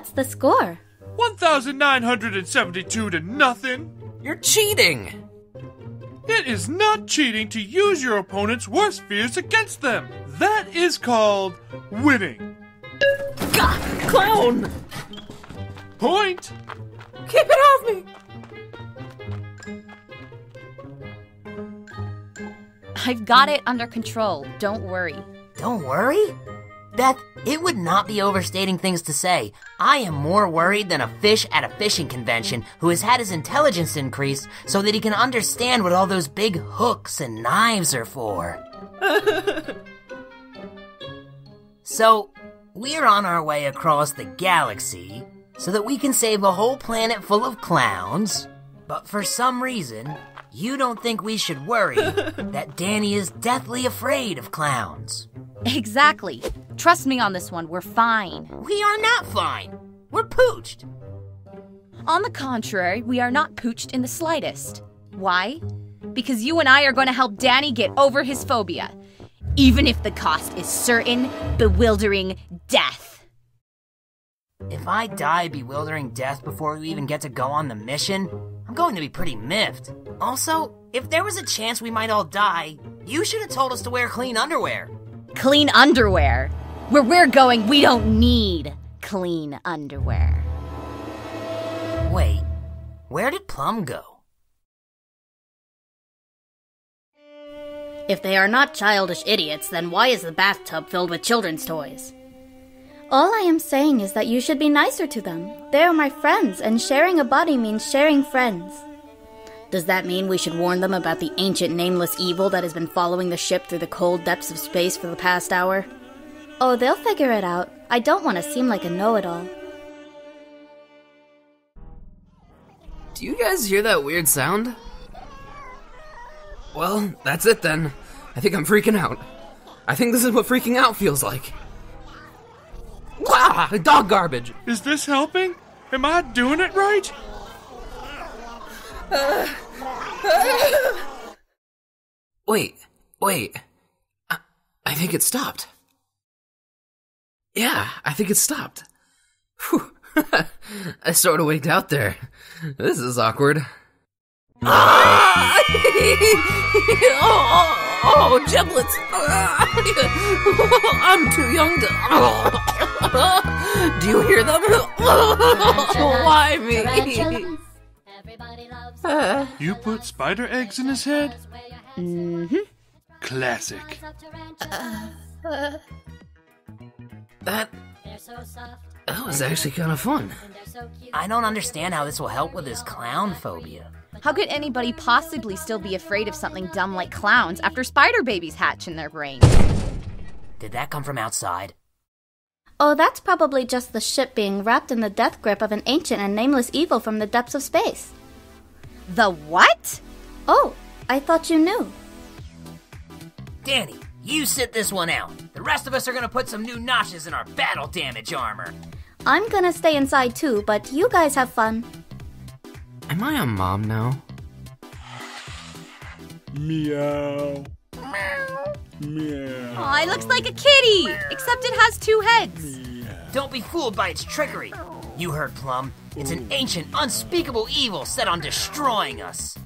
What's the score? 1,972 to nothing. You're cheating! It is not cheating to use your opponent's worst fears against them. That is called winning. God, clown! Point! Keep it off me! I've got it under control. Don't worry. Don't worry? Beth, it would not be overstating things to say. I am more worried than a fish at a fishing convention who has had his intelligence increased so that he can understand what all those big hooks and knives are for. so, we're on our way across the galaxy so that we can save a whole planet full of clowns. But for some reason, you don't think we should worry that Danny is deathly afraid of clowns. Exactly. Trust me on this one. We're fine. We are not fine. We're pooched. On the contrary, we are not pooched in the slightest. Why? Because you and I are going to help Danny get over his phobia, even if the cost is certain, bewildering death. If I die bewildering death before we even get to go on the mission, I'm going to be pretty miffed. Also, if there was a chance we might all die, you should have told us to wear clean underwear. Clean underwear. Where we're going, we don't need clean underwear. Wait, where did Plum go? If they are not childish idiots, then why is the bathtub filled with children's toys? All I am saying is that you should be nicer to them. They are my friends, and sharing a body means sharing friends. Does that mean we should warn them about the ancient nameless evil that has been following the ship through the cold depths of space for the past hour? Oh, they'll figure it out. I don't want to seem like a know it all. Do you guys hear that weird sound? Well, that's it then. I think I'm freaking out. I think this is what freaking out feels like. Wow, dog garbage. Is this helping? Am I doing it right? Wait, wait. I, I think it stopped. Yeah, I think it stopped. Whew. I sort of wigged out there. This is awkward. Ah! oh, oh, oh, giblets! I'm too young to. Do you hear them? Why me? Uh, You put spider eggs in his head? Mm-hmm. Classic. That. That was actually kind of fun. I don't understand how this will help with his clown phobia. How could anybody possibly still be afraid of something dumb like clowns after spider babies hatch in their brains? Did that come from outside? Oh, that's probably just the ship being wrapped in the death grip of an ancient and nameless evil from the depths of space. The what? Oh, I thought you knew. Danny, you sit this one out. The rest of us are gonna put some new notches in our battle damage armor. I'm gonna stay inside too, but you guys have fun. Am I a mom now? Meow. Meow. Meow. Aw, it looks like a kitty, except it has two heads. Don't be fooled by its trickery. You heard Plum. It's an ancient, unspeakable evil set on destroying us.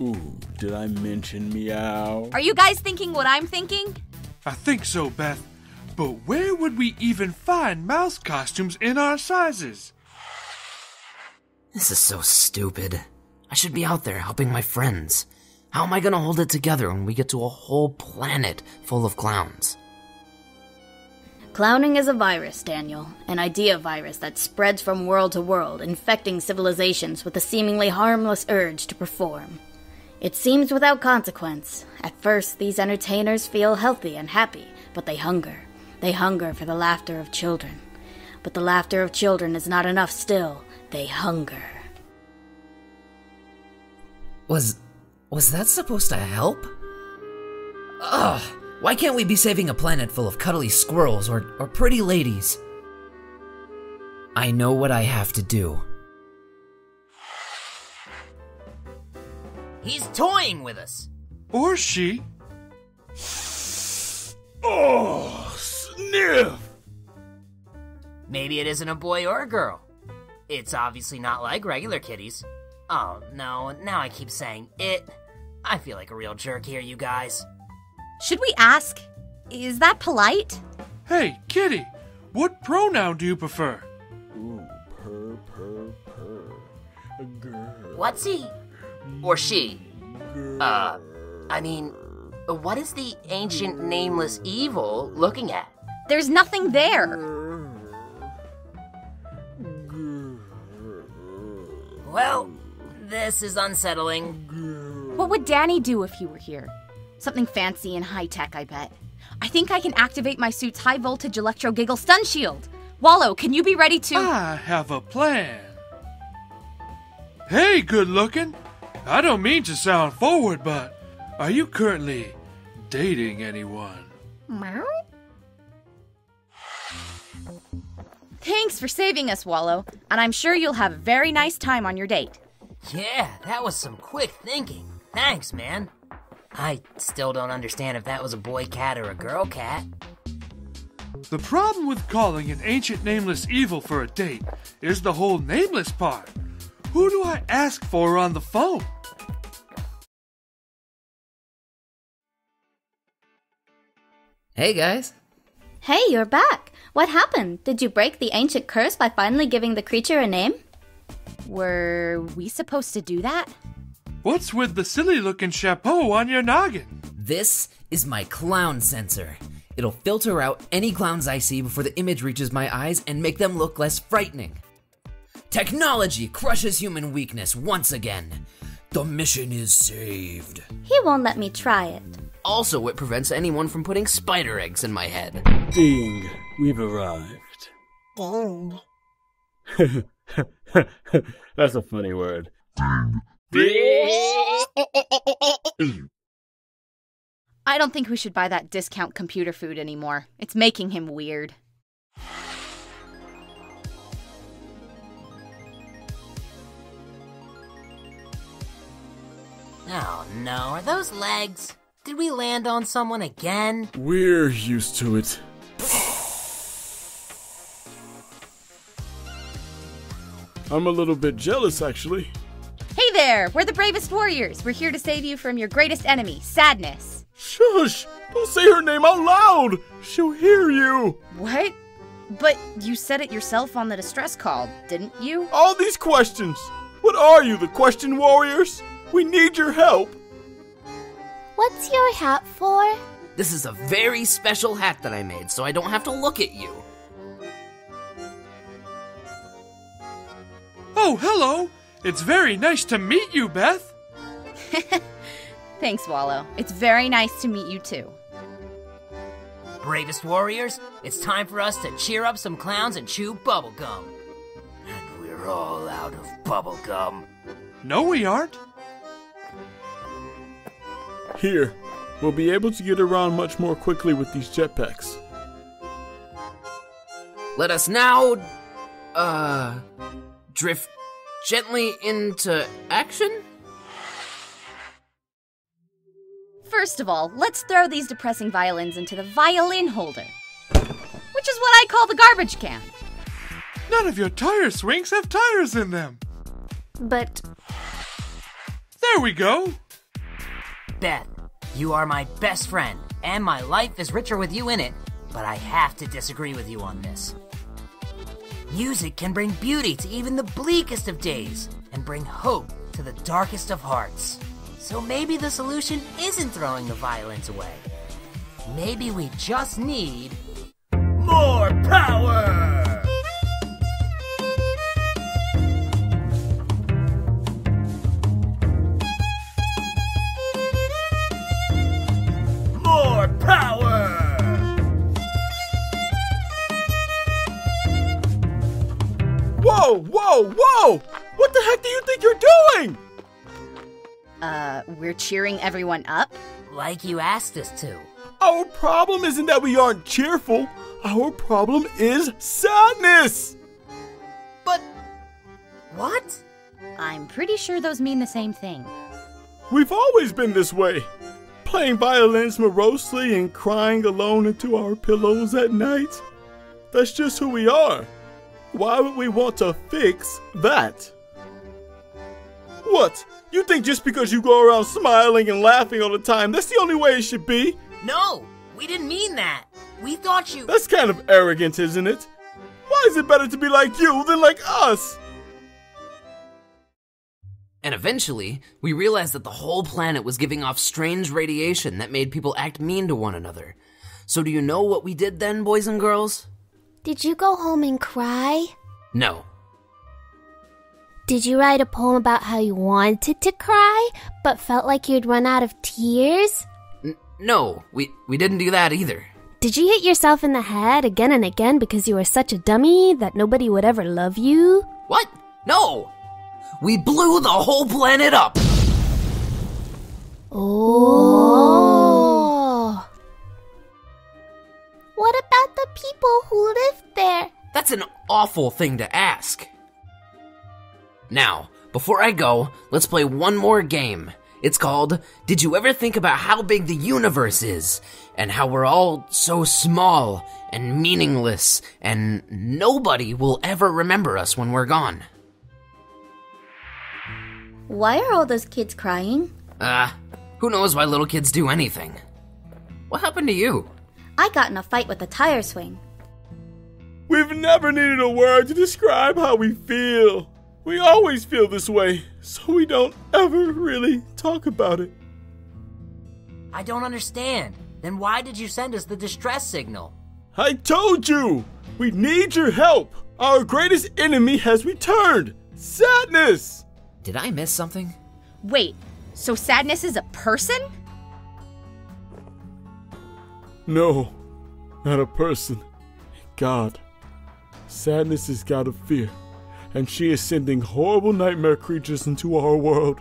Ooh, did I mention meow? Are you guys thinking what I'm thinking? I think so, Beth. But where would we even find mouse costumes in our sizes? This is so stupid. I should be out there helping my friends. How am I gonna hold it together when we get to a whole planet full of clowns? Clowning is a virus, Daniel. An idea virus that spreads from world to world, infecting civilizations with a seemingly harmless urge to perform. It seems without consequence. At first, these entertainers feel healthy and happy, but they hunger. They hunger for the laughter of children. But the laughter of children is not enough still. They hunger. Was. was that supposed to help? Ugh, why can't we be saving a planet full of cuddly squirrels or, or pretty ladies? I know what I have to do. He's toying with us. Or she. Oh, Sniff! Maybe it isn't a boy or a girl. It's obviously not like regular kitties. Oh no, now I keep saying it. I feel like a real jerk here, you guys. Should we ask? Is that polite? Hey, kitty, what pronoun do you prefer? Ooh, purr, purr, purr. A girl. What's he? Or she? Uh, I mean, what is the ancient nameless evil looking at? There's nothing there. Well, this is unsettling. What would Danny do if he were here? Something fancy and high tech, I bet. I think I can activate my suit's high voltage electro giggle stun shield. Wallow, can you be ready to. I have a plan. Hey, good looking. I don't mean to sound forward, but are you currently dating anyone? Meow? Thanks for saving us, Wallow, and I'm sure you'll have a very nice time on your date. Yeah, that was some quick thinking. Thanks, man. I still don't understand if that was a boy cat or a girl cat. The problem with calling an ancient nameless evil for a date is the whole nameless part. Who do I ask for on the phone? Hey guys. Hey, you're back. What happened? Did you break the ancient curse by finally giving the creature a name? Were we supposed to do that? What's with the silly looking chapeau on your noggin? This is my clown sensor. It'll filter out any clowns I see before the image reaches my eyes and make them look less frightening. Technology crushes human weakness once again. The mission is saved. He won't let me try it. Also, it prevents anyone from putting spider eggs in my head. Ding, we've arrived. That's a funny word. I don't think we should buy that discount computer food anymore. It's making him weird. Oh no, are those legs? Did we land on someone again? We're used to it. I'm a little bit jealous, actually. Hey there! We're the bravest warriors. We're here to save you from your greatest enemy, sadness. Shush! Don't say her name out loud! She'll hear you! What? But you said it yourself on the distress call, didn't you? All these questions! What are you, the question warriors? We need your help! What's your hat for? This is a very special hat that I made, so I don't have to look at you. Oh, hello! It's very nice to meet you, Beth. Thanks, Wallow. It's very nice to meet you too. Bravest warriors, it's time for us to cheer up some clowns and chew bubblegum. And we're all out of bubblegum. No, we aren't. Here, we'll be able to get around much more quickly with these jetpacks. Let us now, uh, drift gently into action? First of all, let's throw these depressing violins into the violin holder, which is what I call the garbage can. None of your tire swings have tires in them. But There we go. Beth, you are my best friend, and my life is richer with you in it, but I have to disagree with you on this. Music can bring beauty to even the bleakest of days, and bring hope to the darkest of hearts. So maybe the solution isn't throwing the violins away. Maybe we just need more power! What the heck do you think you're doing? Uh, we're cheering everyone up? Like you asked us to. Our problem isn't that we aren't cheerful. Our problem is sadness. But. What? I'm pretty sure those mean the same thing. We've always been this way. playing violins morosely and crying alone into our pillows at night. That's just who we are. Why would we want to fix that? What? You think just because you go around smiling and laughing all the time, that's the only way it should be? No, we didn't mean that. We thought you. That's kind of arrogant, isn't it? Why is it better to be like you than like us? And eventually, we realized that the whole planet was giving off strange radiation that made people act mean to one another. So, do you know what we did then, boys and girls? Did you go home and cry? No. Did you write a poem about how you wanted to cry, but felt like you'd run out of tears? N- no, we, we didn't do that either. Did you hit yourself in the head again and again because you were such a dummy that nobody would ever love you? What? No! We blew the whole planet up! Oh. What about the people who lived there? That's an awful thing to ask. Now, before I go, let's play one more game. It's called Did You Ever Think About How Big the Universe Is? And how we're all so small and meaningless, and nobody will ever remember us when we're gone. Why are all those kids crying? Uh, who knows why little kids do anything? What happened to you? I got in a fight with a tire swing. We've never needed a word to describe how we feel. We always feel this way, so we don't ever really talk about it. I don't understand. Then why did you send us the distress signal? I told you! We need your help! Our greatest enemy has returned! Sadness! Did I miss something? Wait, so sadness is a person? No, not a person. God. Sadness is God of fear, and she is sending horrible nightmare creatures into our world.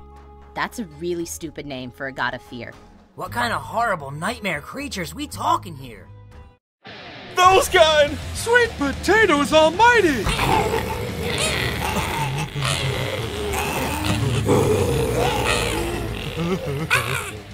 That's a really stupid name for a god of fear. What kind of horrible nightmare creatures we talking here? Those kind! Sweet potatoes almighty!